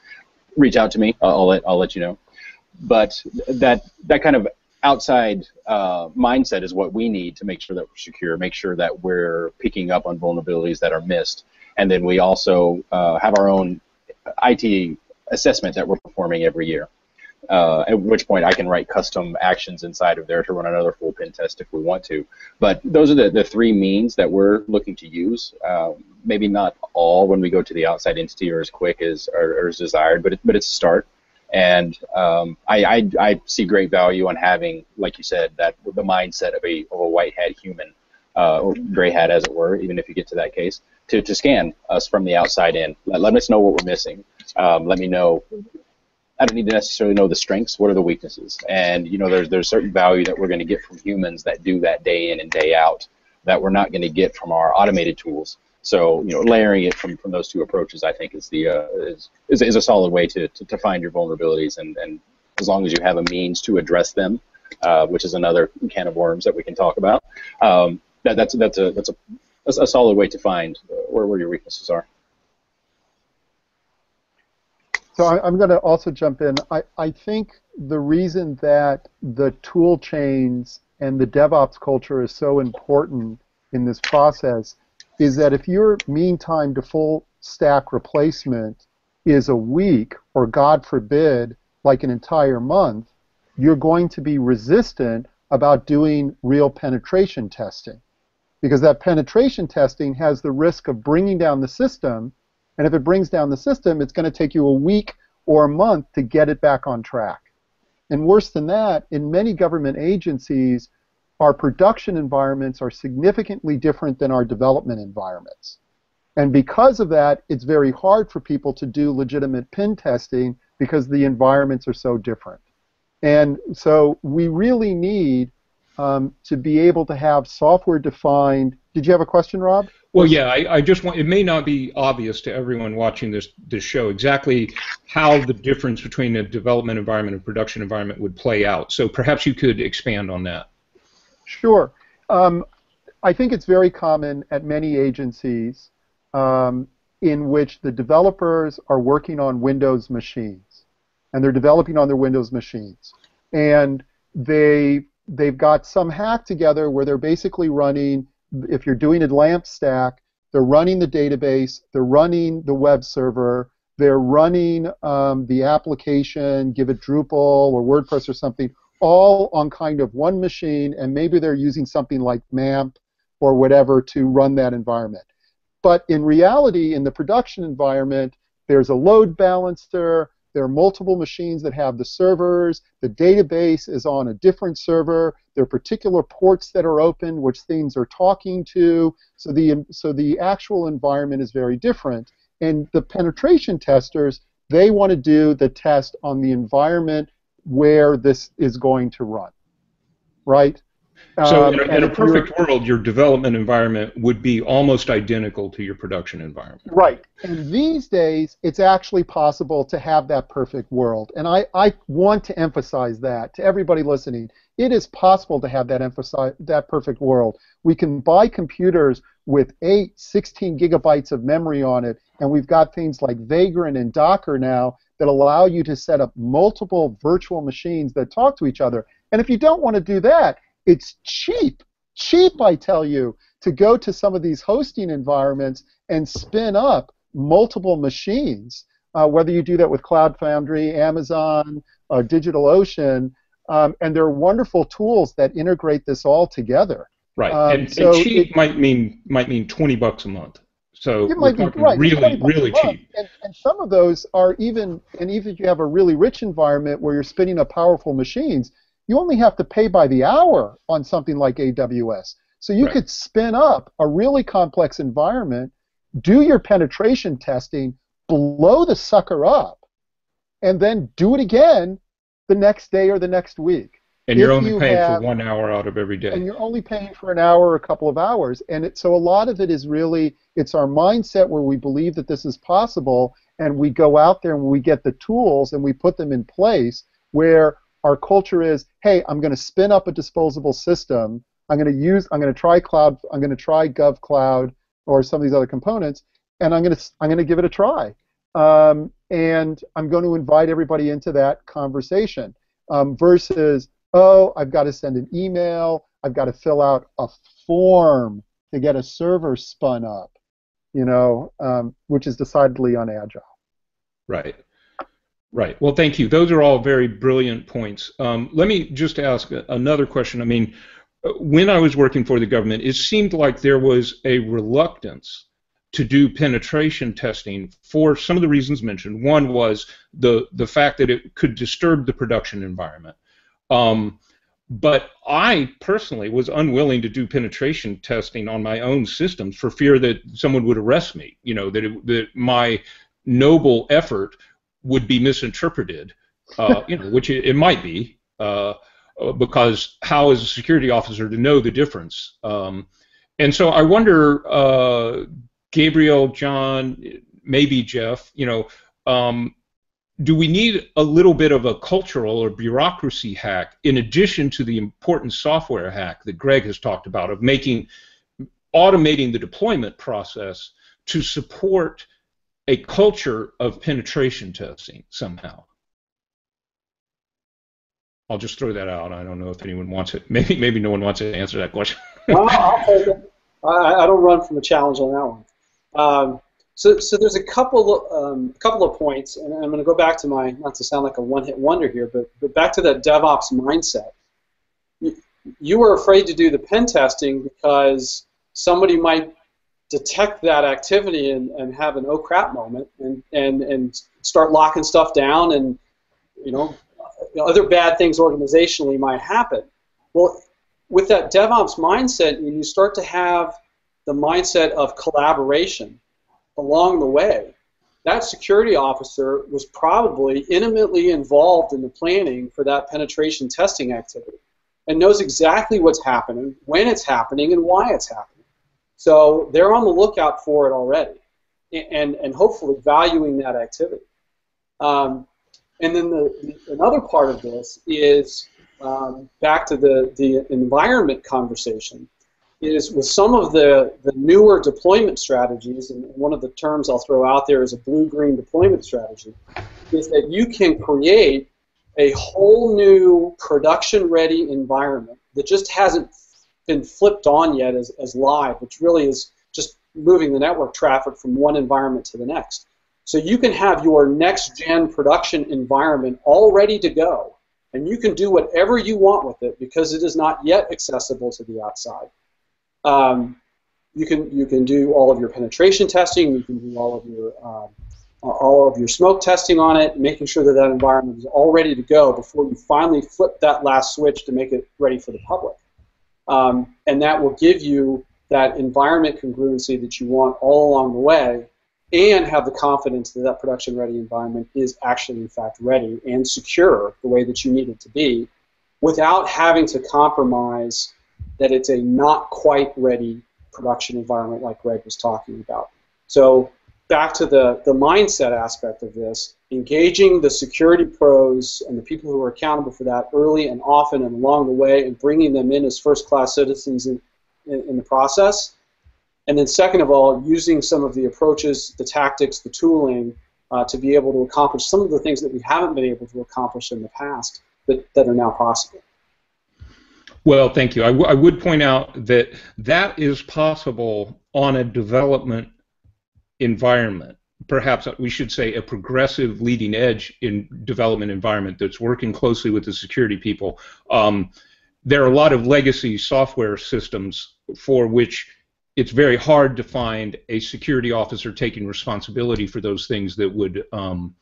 Speaker 2: reach out to me. I'll, let I'll let you know. But that that kind of outside uh, mindset is what we need to make sure that we're secure, make sure that we're picking up on vulnerabilities that are missed, and then we also uh, have our own IT assessment that we're performing every year. Uh, at which point I can write custom actions inside of there to run another full pen test if we want to. But those are the, the three means that we're looking to use. Um, maybe not all when we go to the outside entity or as quick as or, or as desired, but it, but it's a start. And um, I, I, I, see great value on having, like you said, that the mindset of a, of a white hat human, uh, or gray hat as it were, even if you get to that case, to, to scan us from the outside in. Let, let us know what we're missing. Um, let me know. I don't need to necessarily know the strengths. What are the weaknesses? And you know, there's there's certain value that we're going to get from humans that do that day in and day out that we're not going to get from our automated tools. So you know, layering it from, from those two approaches, I think, is the uh, is, is, is a solid way to, to, to, find your vulnerabilities, and, and as long as you have a means to address them, uh, which is another can of worms that we can talk about, um, that, that's that's a that's a, a solid way to find where, where your weaknesses are.
Speaker 6: So I, am going to also jump in. I, I think the reason that the tool chains and the DevOps culture is so important in this process is that if your mean time to full stack replacement is a week, or God forbid, like an entire month, you're going to be resistant about doing real penetration testing. Because that penetration testing has the risk of bringing down the system, and if it brings down the system, it's going to take you a week or a month to get it back on track. And worse than that, in many government agencies, our production environments are significantly different than our development environments. And because of that, it's very hard for people to do legitimate pen testing because the environments are so different. And so we really need um, to be able to have software defined. Did you have a question, Rob?
Speaker 5: Well, yeah, I, I, just want. It may not be obvious to everyone watching this this show exactly how the difference between a development environment and production environment would play out. So perhaps you could expand on that.
Speaker 6: Sure. Um, I think it's very common at many agencies um, in which the developers are working on Windows machines, and they're developing on their Windows machines, and they they've got some hack together where they're basically running. If you're doing a LAMP stack, they're running the database, they're running the web server, they're running um, the application, give it Drupal or WordPress or something, all on kind of one machine, and maybe they're using something like MAMP or whatever to run that environment. But in reality, in the production environment, there's a load balancer, there are multiple machines that have the servers, the database is on a different server, there are particular ports that are open which things are talking to, so the, so the actual environment is very different. And the penetration testers, they want to do the test on the environment where this is going to run, right?
Speaker 5: So um, in, a, in a perfect world, your development environment would be almost identical to your production environment.
Speaker 6: Right. And these days, it's actually possible to have that perfect world. And I, I want to emphasize that to everybody listening. It is possible to have that emphasize that perfect world. We can buy computers with 8, 16 gigabytes of memory on it, and we've got things like Vagrant and Docker now that allow you to set up multiple virtual machines that talk to each other. And if you don't want to do that, it's cheap, cheap, I tell you, to go to some of these hosting environments and spin up multiple machines. Uh, whether you do that with Cloud Foundry, Amazon, or DigitalOcean, um, and there are wonderful tools that integrate this all together.
Speaker 5: Right, um, and, so and cheap it, might mean might mean twenty bucks a month. So
Speaker 6: it might be right,
Speaker 5: really, really cheap.
Speaker 6: And, and, some of those are even, and even if you have a really rich environment where you're spinning up powerful machines, you only have to pay by the hour on something like AWS. So you right. could spin up a really complex environment, do your penetration testing, blow the sucker up, and then do it again the next day or the next week.
Speaker 5: And you're only you paying have, for one hour out of every day.
Speaker 6: And you're only paying for an hour or a couple of hours. And it, so a lot of it is really it's our mindset where we believe that this is possible, and we go out there and we get the tools and we put them in place where our culture is, hey, I'm going to spin up a disposable system. I'm going to use, I'm going to try cloud, I'm going to try GovCloud or some of these other components, and I'm going to, I'm going to give it a try. Um, and I'm going to invite everybody into that conversation um, versus, oh, I've got to send an email, I've got to fill out a form to get a server spun up, you know, um, which is decidedly unagile.
Speaker 5: Right. Right. Well, thank you. Those are all very brilliant points. Um, let me just ask another question. I mean, when I was working for the government, it seemed like there was a reluctance to do penetration testing for some of the reasons mentioned. One was the the fact that it could disturb the production environment. Um, but I personally was unwilling to do penetration testing on my own systems for fear that someone would arrest me. You know that it, that my noble effort would be misinterpreted, uh, you know, which it, it might be, uh, because how is a security officer to know the difference? Um, and so I wonder, uh, Gabriel, John, maybe Jeff, you know, um, do we need a little bit of a cultural or bureaucracy hack in addition to the important software hack that Greg has talked about of making automating the deployment process to support a culture of penetration testing somehow. I'll just throw that out. I don't know if anyone wants it. Maybe maybe no one wants to answer that question.
Speaker 3: well, I, don't run from a challenge on that one. Um, so, so there's a couple um, couple of points, and I'm going to go back to my not to sound like a one-hit wonder here, but but back to that DevOps mindset. You, you were afraid to do the pen testing because somebody might detect that activity and, and have an oh crap moment and, and, and start locking stuff down and you know other bad things organizationally might happen. Well, with that DevOps mindset, you start to have the mindset of collaboration along the way. That security officer was probably intimately involved in the planning for that penetration testing activity and knows exactly what's happening, when it's happening, and why it's happening. So they're on the lookout for it already, and and hopefully valuing that activity. Um, and then the, the, another part of this is um, back to the the environment conversation. Is with some of the, the newer deployment strategies, and one of the terms I'll throw out there is a blue-green deployment strategy, is that you can create a whole new production-ready environment that just hasn't been flipped on yet as, as live, which really is just moving the network traffic from one environment to the next. So you can have your next gen production environment all ready to go, and you can do whatever you want with it because it is not yet accessible to the outside. Um, you can you can do all of your penetration testing. You can do all of your um, all of your smoke testing on it, making sure that that environment is all ready to go before you finally flip that last switch to make it ready for the public. Um, and that will give you that environment congruency that you want all along the way and have the confidence that that production ready environment is actually in fact ready and secure the way that you need it to be without having to compromise that it's a not quite ready production environment like Greg was talking about. So back to the, the mindset aspect of this, engaging the security pros and the people who are accountable for that early and often and along the way and bringing them in as first-class citizens in, in, in the process. And then second of all, using some of the approaches, the tactics, the tooling uh, to be able to accomplish some of the things that we haven't been able to accomplish in the past that, that are now possible.
Speaker 5: Well, thank you. I, w- I would point out that that is possible on a development environment. Perhaps we should say a progressive leading edge in development environment that's working closely with the security people. Um, there are a lot of legacy software systems for which it's very hard to find a security officer taking responsibility for those things that would um,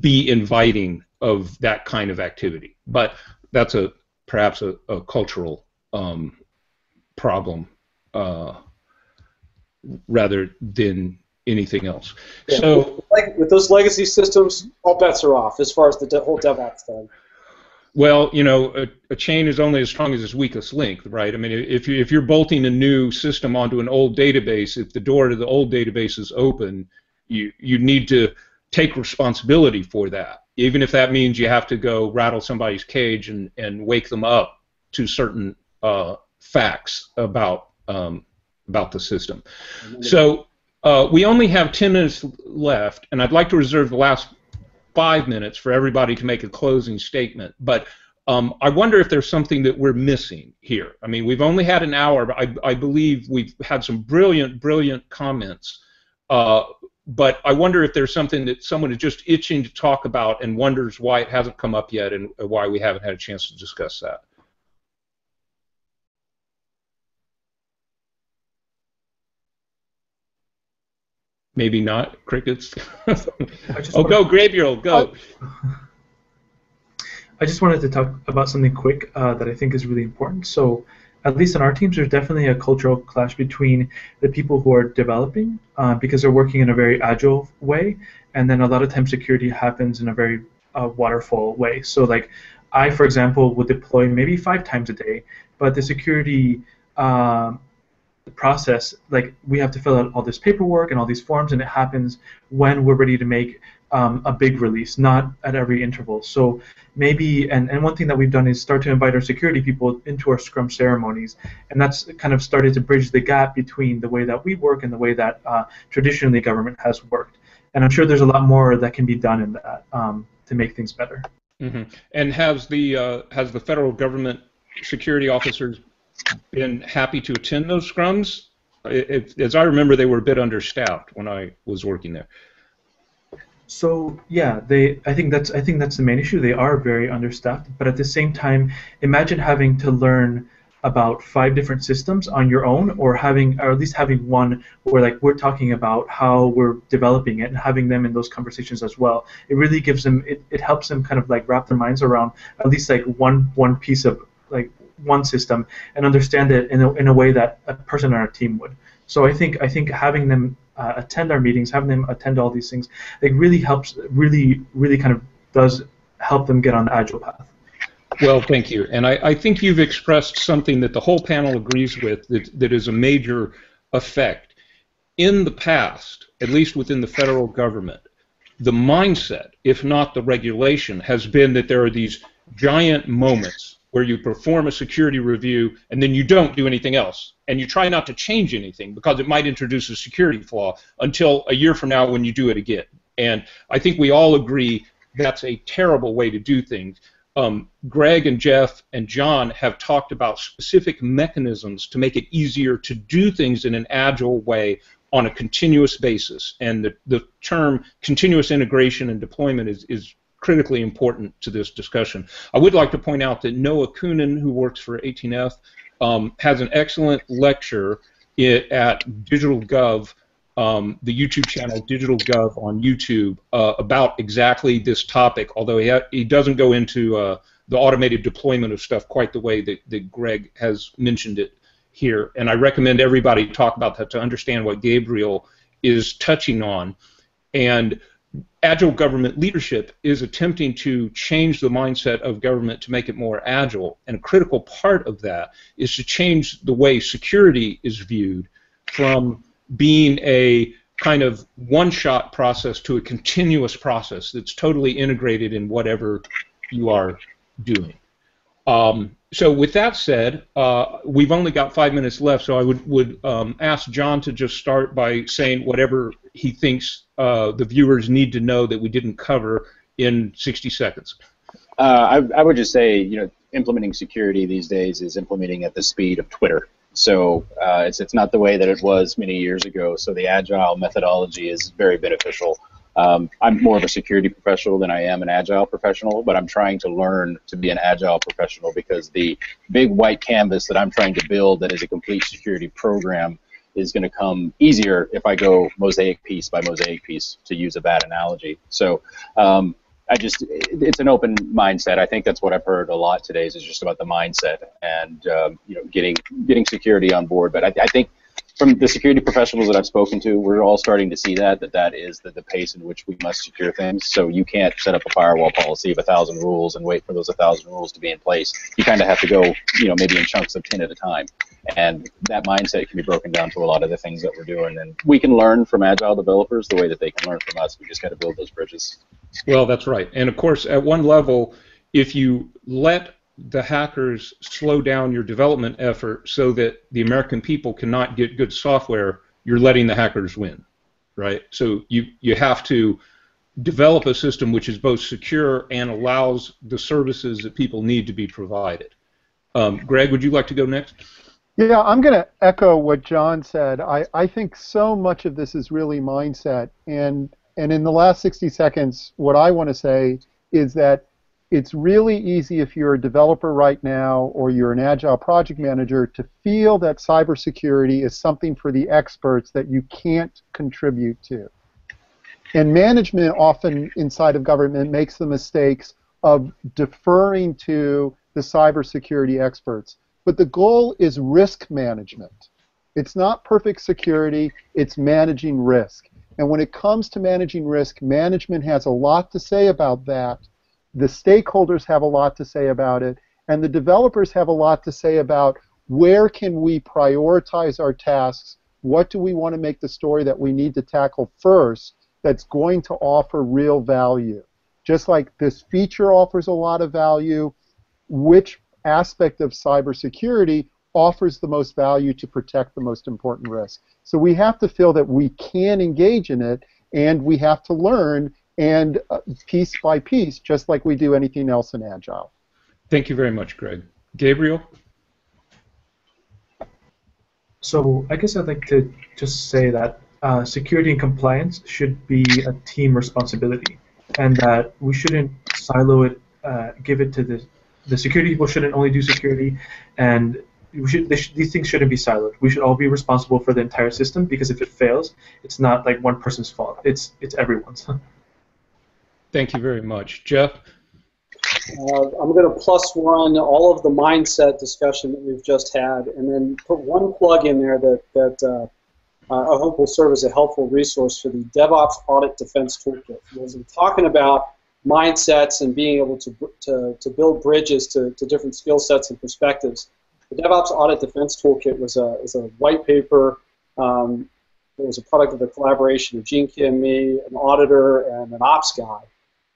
Speaker 5: be inviting of that kind of activity. But that's a perhaps a, a cultural um, problem uh, rather than anything else.
Speaker 3: Yeah,
Speaker 5: so
Speaker 3: with, with those legacy systems, all bets are off as far as the de- whole DevOps thing.
Speaker 5: Well, you know, a, a, chain is only as strong as its weakest link, right? I mean, if you if you're bolting a new system onto an old database, if the door to the old database is open, you you need to take responsibility for that, even if that means you have to go rattle somebody's cage and and wake them up to certain uh, facts about um, about the system. So uh, we only have 10 minutes left, and I'd like to reserve the last five minutes for everybody to make a closing statement. But um, I wonder if there's something that we're missing here. I mean, we've only had an hour, but I, I believe we've had some brilliant, brilliant comments. Uh, but I wonder if there's something that someone is just itching to talk about and wonders why it hasn't come up yet and why we haven't had a chance to discuss that. Maybe not crickets. oh, go Gabriel, go.
Speaker 4: I just wanted to talk about something quick uh, that I think is really important. So, at least in our teams, there's definitely a cultural clash between the people who are developing uh, because they're working in a very agile way, and then a lot of times security happens in a very uh, waterfall way. So, like, I, for example, would deploy maybe five times a day, but the security um, process, like we have to fill out all this paperwork and all these forms, and it happens when we're ready to make um, a big release, not at every interval. So maybe, and, and one thing that we've done is start to invite our security people into our Scrum ceremonies, and that's kind of started to bridge the gap between the way that we work and the way that uh, traditionally government has worked. And I'm sure there's a lot more that can be done in that um, to make things better.
Speaker 5: Mm-hmm. And has the uh, has the federal government security officers been happy to attend those scrums. It, as I remember, they were a bit understaffed when I was working there.
Speaker 4: So yeah, they. I think that's. I think that's the main issue. They are very understaffed, but at the same time, imagine having to learn about five different systems on your own, or having, or at least having one where like we're talking about how we're developing it and having them in those conversations as well. It really gives them. It, it helps them kind of like wrap their minds around at least like one one piece of like one system and understand it in a, in a way that a person on our team would. So I think I think having them uh, attend our meetings, having them attend all these things, it really helps. Really, really kind of does help them get on the agile path.
Speaker 5: Well, thank you. And I, I think you've expressed something that the whole panel agrees with that, that is a major effect. In the past, at least within the federal government, the mindset, if not the regulation, has been that there are these giant moments where you perform a security review and then you don't do anything else. And you try not to change anything because it might introduce a security flaw until a year from now when you do it again. And I think we all agree that's a terrible way to do things. Um, Greg and Jeff and John have talked about specific mechanisms to make it easier to do things in an agile way on a continuous basis. And the, the term continuous integration and deployment is, is critically important to this discussion. I would like to point out that Noah Kunin, who works for 18F, um, has an excellent lecture at Digital Gov, um, the YouTube channel Digital Gov on YouTube, uh, about exactly this topic. Although he he doesn't go into uh, the automated deployment of stuff quite the way that, that Greg has mentioned it here. And I recommend everybody talk about that to understand what Gabriel is touching on. And agile government leadership is attempting to change the mindset of government to make it more agile. And a critical part of that is to change the way security is viewed from being a kind of one shot process to a continuous process that's totally integrated in whatever you are doing. Um, so with that said, uh, we've only got five minutes left, so I would, would um, ask John to just start by saying whatever he thinks uh, the viewers need to know that we didn't cover in 60 seconds.
Speaker 2: Uh, I, I, would just say, you know, implementing security these days is implementing at the speed of Twitter. So uh, it's it's not the way that it was many years ago. So the agile methodology is very beneficial. Um, I'm more of a security professional than I am an agile professional, but I'm trying to learn to be an agile professional because the big white canvas that I'm trying to build that is a complete security program is going to come easier if I go mosaic piece by mosaic piece, to use a bad analogy. So um, I just, it's an open mindset. I think that's what I've heard a lot today is just about the mindset and um, you know getting getting security on board. But I, I think from the security professionals that I've spoken to, we're all starting to see that that that is the, the pace in which we must secure things. So you can't set up a firewall policy of a thousand rules and wait for those a thousand rules to be in place. You kind of have to go, you know, maybe in chunks of ten at a time. And that mindset can be broken down to a lot of the things that we're doing. And we can learn from agile developers the way that they can learn from us. We just got to build those bridges.
Speaker 5: Well, that's right. And of course, at one level, if you let the hackers slow down your development effort so that the American people cannot get good software, you're letting the hackers win, right? So you you have to develop a system which is both secure and allows the services that people need to be provided. Um, Greg, would you like to go next?
Speaker 6: Yeah, I'm going to echo what John said. I, I think so much of this is really mindset. And, and in the last 60 seconds, what I want to say is that it's really easy if you're a developer right now or you're an agile project manager to feel that cybersecurity is something for the experts that you can't contribute to. And management often inside of government makes the mistakes of deferring to the cybersecurity experts. But the goal is risk management. It's not perfect security, it's managing risk. And when it comes to managing risk, management has a lot to say about that the stakeholders have a lot to say about it, and the developers have a lot to say about where can we prioritize our tasks, what do we want to make the story that we need to tackle first that's going to offer real value. Just like this feature offers a lot of value, which aspect of cybersecurity offers the most value to protect the most important risk. So we have to feel that we can engage in it, and we have to learn and uh, piece by piece, just like we do anything else in Agile.
Speaker 5: Thank you very much, Greg. Gabriel?
Speaker 4: So I guess I'd like to just say that uh, security and compliance should be a team responsibility, and that we shouldn't silo it, uh, give it to the the security people shouldn't only do security, and should, sh these things shouldn't be siloed. We should all be responsible for the entire system because if it fails, it's not like one person's fault. It's it's everyone's.
Speaker 5: Thank you very much. Jeff?
Speaker 3: Uh, I'm going to plus one all of the mindset discussion that we've just had, and then put one plug in there that, that uh, uh I hope will serve as a helpful resource for the DevOps Audit Defense Toolkit. As we're talking about mindsets and being able to, to, to build bridges to, to different skill sets and perspectives, the DevOps Audit Defense Toolkit was a, was a white paper um, it was a product of the collaboration of Gene Kim, me, an auditor, and an ops guy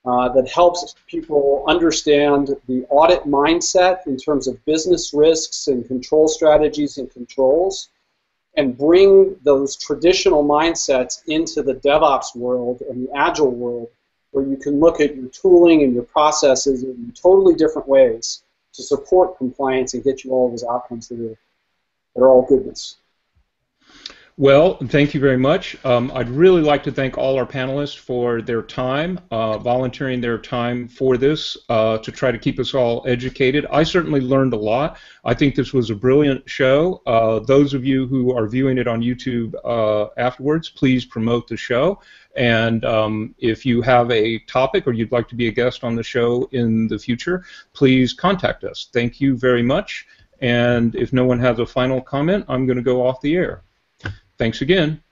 Speaker 3: uh, that helps people understand the audit mindset in terms of business risks and control strategies and controls, and bring those traditional mindsets into the DevOps world and the Agile world, where you can look at your tooling and your processes in totally different ways to support compliance and get you all those outcomes that are, that are all goodness.
Speaker 5: Well, thank you very much. Um, I'd really like to thank all our panelists for their time, uh, volunteering their time for this uh, to try to keep us all educated. I certainly learned a lot. I think this was a brilliant show. Uh, those of you who are viewing it on YouTube uh, afterwards, please promote the show. And um, if you have a topic or you'd like to be a guest on the show in the future, please contact us. Thank you very much. And if no one has a final comment, I'm going to go off the air. Thanks again.